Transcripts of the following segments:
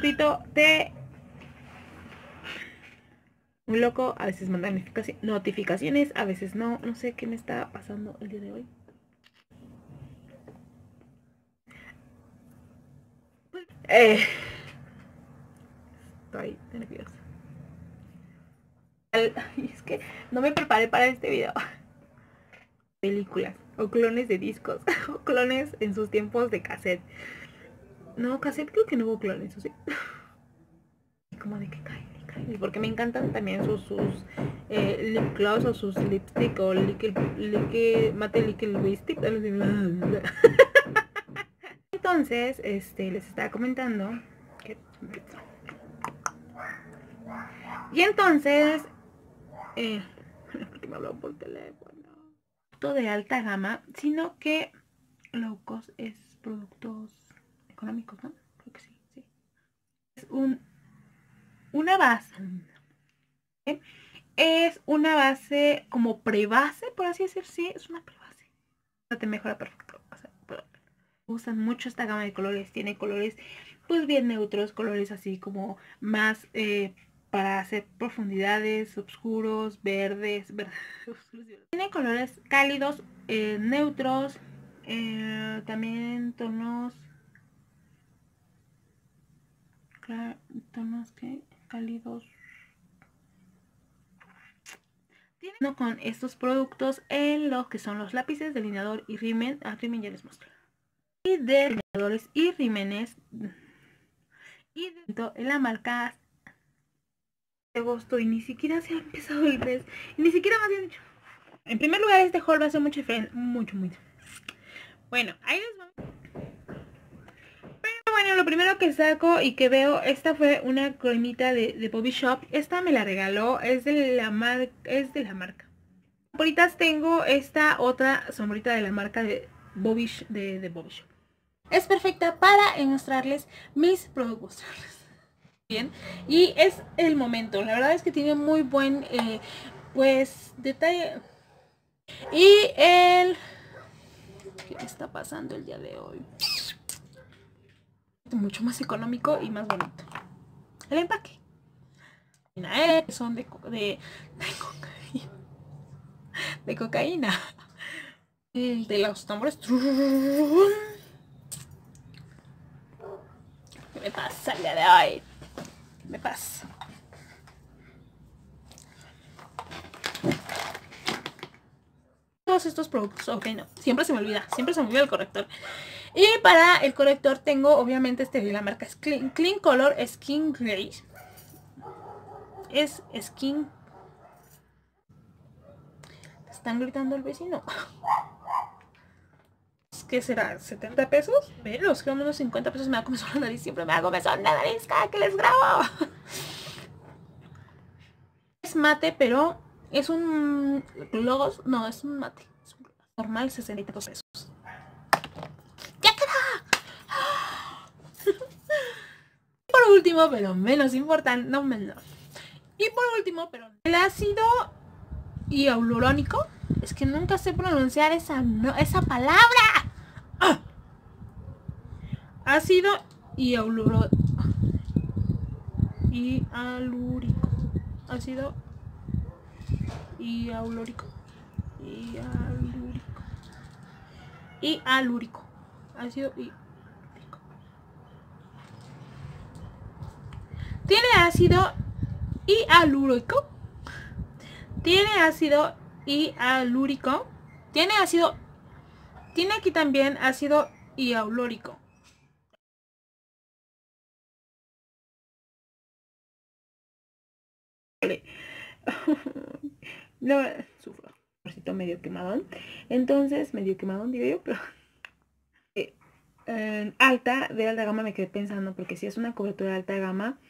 te un loco, a veces manda notificaciones, a veces no, no sé qué me está pasando el día de hoy. Eh, estoy nerviosa. es que no me preparé para este video. Películas o clones de discos o clones en sus tiempos de cassette. No, cassette creo que no hubo clones, ¿o sí? Como de que cae, cae. Porque me encantan también sus, sus eh, lip gloss o sus lipstick o mate liquid lipstick. Entonces, este, les estaba comentando. Y entonces, eh, porque me por teléfono, de alta gama, sino que low cost es productos económicos, ¿no? Creo que sí, sí. Es un, una base. ¿eh? Es una base como prebase, por así decir, sí, es una prebase. Te mejora perfecto. O usan mucho esta gama de colores. Tiene colores pues bien neutros, colores así como más eh, para hacer profundidades, oscuros, verdes, verdes Tiene colores cálidos, eh, neutros, también tonos, tonos que cálidos. Tiene con estos productos en lo que son los lápices, delineador y rimen. Ah, rimen ya les mostré. Y delineadores y rimenes. Y dentro en la marca de agosto y ni siquiera se ha empezado el mes. Y ni siquiera me habían dicho. En primer lugar, este haul va a ser mucho diferente. Mucho, mucho. Bueno, ahí les vamos. Bueno, lo primero que saco y que veo, esta fue una cremita de, Bobby Shop. Esta me la regaló, es de la marca, es de la marca. Sombritas tengo esta otra sombrita de la marca de Bobby, de, de Bobby Shop. Es perfecta para mostrarles mis productos y es el momento la verdad es que tiene muy buen eh, pues detalle y el ¿qué está pasando el día de hoy? Mucho más económico y más bonito el empaque eh, son de, de, de cocaína de cocaína de los tambores ¿qué me pasa el de hoy? me pasa. Todos estos productos, ok, no, siempre se me olvida, siempre se me olvida el corrector. Y para el corrector tengo, obviamente, este de la marca Clean, Clean Color Skin Gray. Es Skin... ¿Están gritando el vecino? ¿qué será? ¿70 pesos? Menos, creo menos 50 pesos me da comezón la nariz. Siempre me hago comezón la nariz cada que les grabo. Es mate, pero es un logos, no, es un mate. Es un normal 63 pesos. ¡Ya queda! Por último, pero menos importante, no menos. Y por último, pero el ácido hialurónico. Es que nunca sé pronunciar esa, esa palabra. Ácido y y alúrico ácido y alúrico y alúrico y alúrico ácido y tiene ácido y alúrico tiene ácido y alúrico tiene ácido tiene aquí también ácido hialúrico no, sufro. medio quemadón. Entonces, medio quemadón, digo yo, pero... Eh, alta, de alta gama me quedé pensando, porque si es una cobertura de alta gama...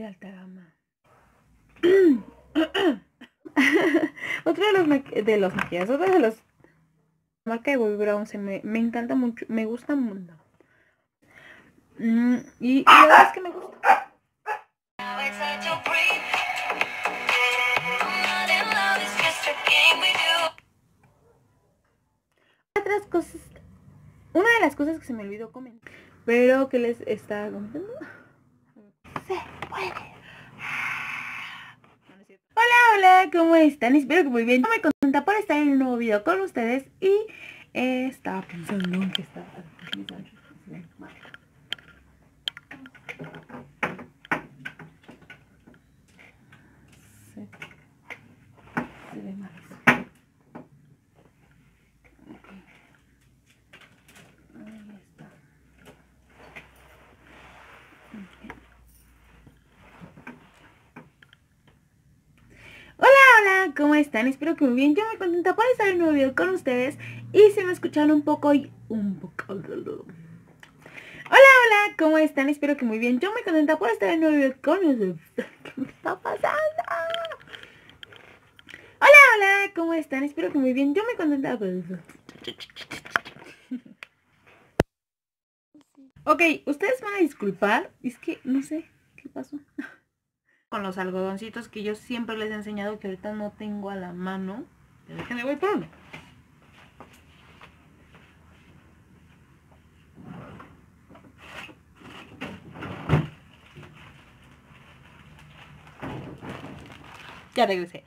De alta gama. otro de los, de los maquillajes, otro de los... marca de Bobby Brown, me, me encanta mucho, me gusta mucho. Mm, y, y la verdad es que me gusta. Otras cosas, una de las cosas que se me olvidó comentar, pero que les está comentando. Hola, hola, ¿cómo están? Espero que muy bien. Muy contenta por estar en un nuevo video con ustedes y eh, estaba pensando en que estaba... Se, se ve mal eso. Ok. Ahí está. Ok. Hola, hola, ¿cómo están? Espero que muy bien. Yo me contenta por estar en un nuevo video con ustedes y se me escucharon un poco y un poco. Hola, hola, ¿cómo están? Espero que muy bien. Yo me contenta por estar en un nuevo video con ustedes. ¿Qué me está pasando? Hola, hola, ¿cómo están? Espero que muy bien. Yo me contenta por Ok, ustedes van a disculpar. Es que no sé qué pasó. Con los algodoncitos que yo siempre les he enseñado que ahorita no tengo a la mano. Déjenme voy por. Ya regresé.